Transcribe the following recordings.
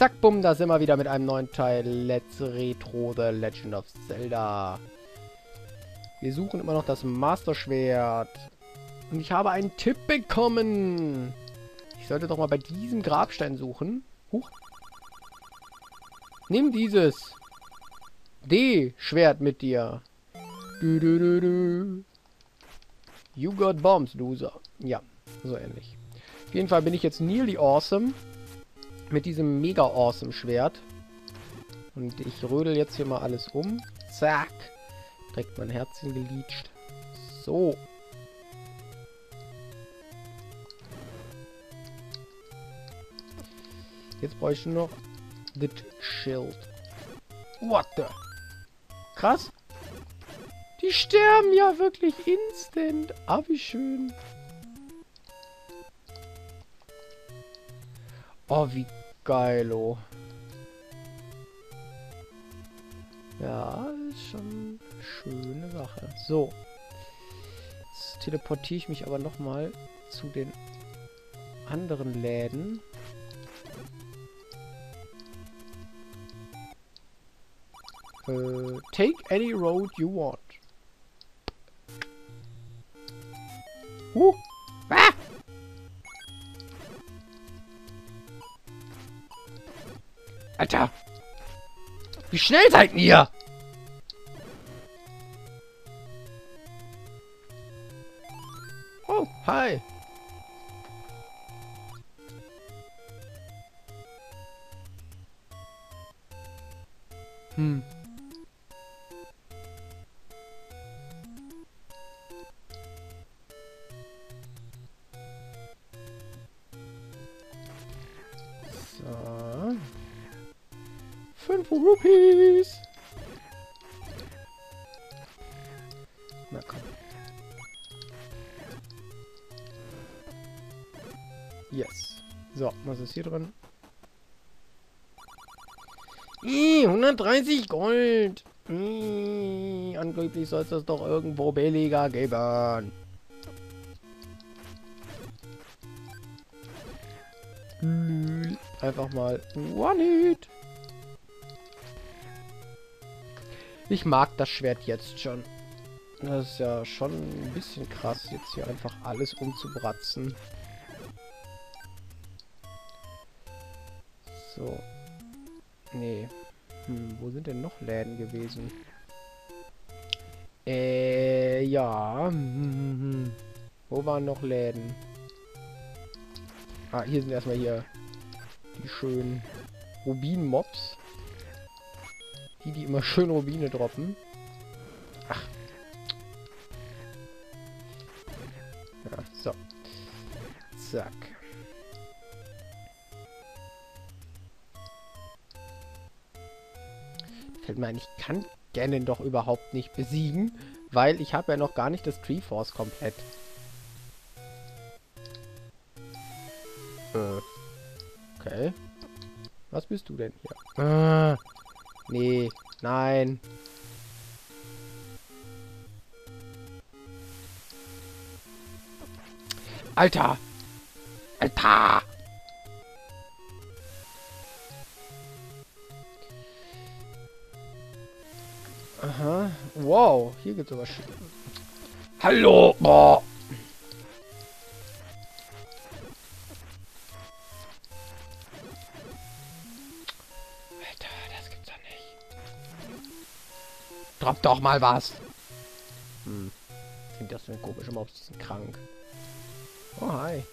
Zack, bumm, da sind wir wieder mit einem neuen Teil Let's Retro The Legend of Zelda. Wir suchen immer noch das Master Schwert. Und ich habe einen Tipp bekommen. Ich sollte doch mal bei diesem Grabstein suchen. Huch. Nimm dieses D-Schwert mit dir. Du, du, du, du. You got bombs, loser. Ja, so ähnlich. Auf jeden Fall bin ich jetzt nearly awesome. Mit diesem mega awesome Schwert. Und ich rödel jetzt hier mal alles um. Zack. Direkt mein Herzchen geleacht. So. Jetzt brauche ich nur noch das Schild. What the? Krass. Die sterben ja wirklich instant. Ah, wie schön. Oh, wie geil, oh. Ja, ist schon eine schöne Sache. So. Jetzt teleportiere ich mich aber nochmal zu den anderen Läden. Äh, take any road you want. Uh! Alter! Wie schnell seid ihr? Oh, hi. Hm. Rupees. Na komm. Yes. So, was ist hier drin? Ih, 130 Gold. Ih, angeblich soll es das doch irgendwo billiger geben. Einfach mal One Hit. Ich mag das Schwert jetzt schon. Das ist ja schon ein bisschen krass, jetzt hier einfach alles umzubratzen. So. Nee. Hm, wo sind denn noch Läden gewesen? Äh, ja. Hm, hm. Wo waren noch Läden? Ah, hier sind erstmal hier die schönen Rubin-Mobs. Die, die immer schön Rubine droppen. Ach. Ja, so. Zack. Fällt mir ein, ich kann Ganon doch überhaupt nicht besiegen, weil ich habe ja noch gar nicht das Treeforce komplett. Äh. Okay. Was bist du denn hier? Ah. Nee, nein. Alter! Alter! Aha. Wow, hier gibt's sogar Hallo! Boah! Drop doch mal was! Hm. Klingt das ein komischer Mobs, sind krank. Oh, hi.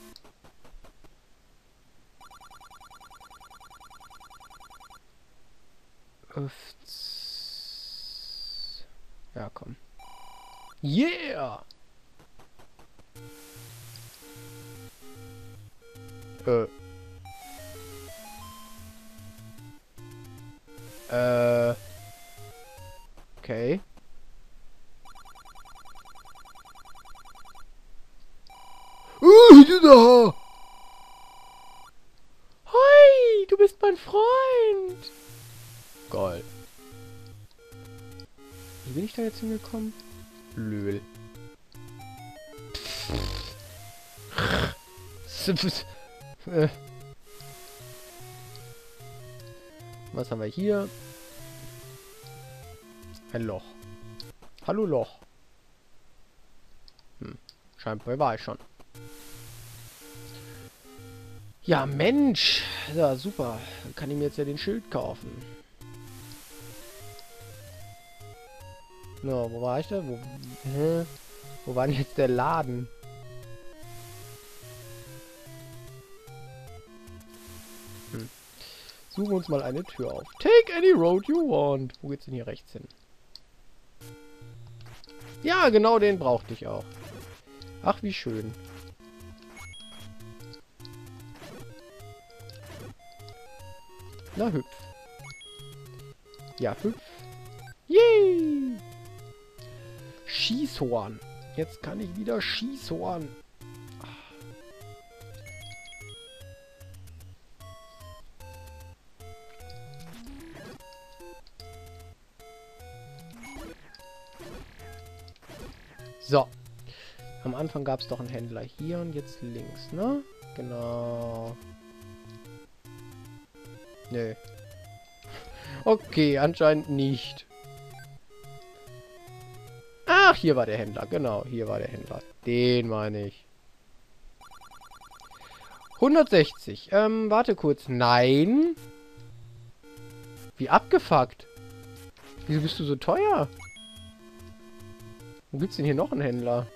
Ja, komm. Yeah! Äh. Äh. Okay. Uh, da. Du bist mein Freund. Geil. Wie bin ich da jetzt hingekommen? Löhl. Äh. Was haben wir hier? Ein Loch. Hallo Loch. Hm. Scheinbar war ich schon. Ja, Mensch. Ja, super. Kann ich mir jetzt ja den Schild kaufen. No, wo war ich da? Wo, hä? wo war denn jetzt der Laden? Hm. Suchen uns mal eine Tür auf. Take any road you want. Wo geht's denn hier rechts hin? Ja, genau den brauchte ich auch. Ach, wie schön. Na, hüpf. Ja, hüpf. Yay! Schießhorn. Jetzt kann ich wieder Schießhorn. So. Am Anfang gab es doch einen Händler hier und jetzt links, ne? Genau. Nö. Okay, anscheinend nicht. Ach, hier war der Händler. Genau, hier war der Händler. Den meine ich. 160. Ähm, warte kurz. Nein. Wie abgefuckt. Wieso bist du so teuer? Wo gibt's denn hier noch einen Händler?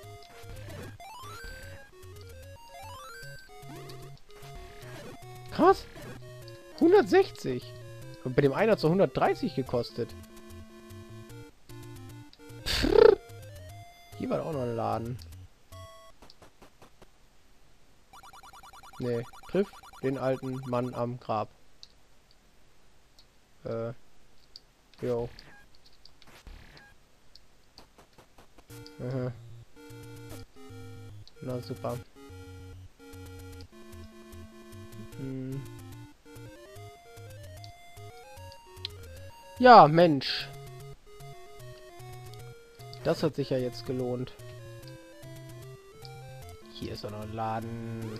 Krass. 160. Und bei dem einen hat es 130 gekostet. Pff. Hier war auch noch ein Laden. Nee, triff den alten Mann am Grab. Äh. Jo. Aha. Na super. Hm. Ja, Mensch. Das hat sich ja jetzt gelohnt. Hier ist doch noch ein Laden.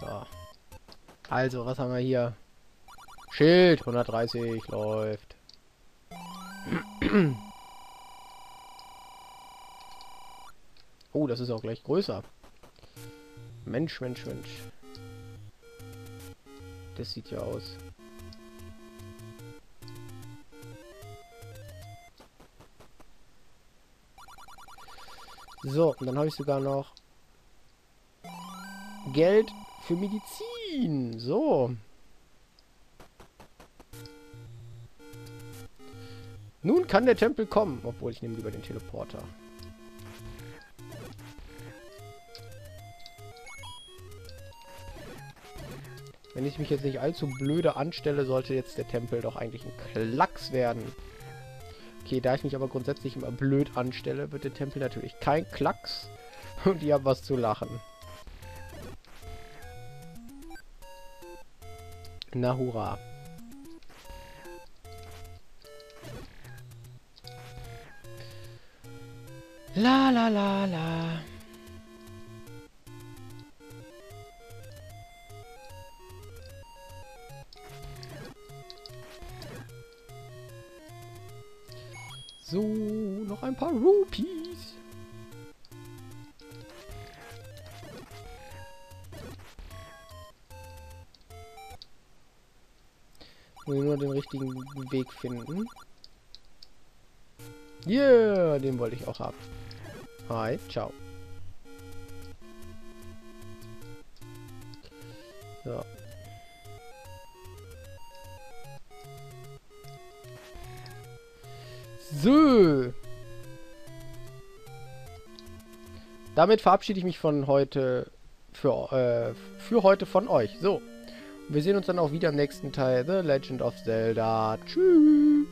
So. Also, was haben wir hier? Schild, 130, läuft. oh, das ist auch gleich größer. Mensch, Mensch, Mensch. Das sieht ja aus. So, und dann habe ich sogar noch Geld für Medizin. So. Nun kann der Tempel kommen. Obwohl, ich nehme lieber den Teleporter. Wenn ich mich jetzt nicht allzu blöde anstelle, sollte jetzt der Tempel doch eigentlich ein Klacks werden. Okay, da ich mich aber grundsätzlich immer blöd anstelle, wird der Tempel natürlich kein Klacks. Und die haben was zu lachen. Na hurra. La la la la. So, noch ein paar Rupees. Muss nur den richtigen Weg finden. Yeah, den wollte ich auch haben. Hi, ciao. So. So. Damit verabschiede ich mich von heute für, äh, für heute von euch. So. Wir sehen uns dann auch wieder im nächsten Teil The Legend of Zelda. Tschüss.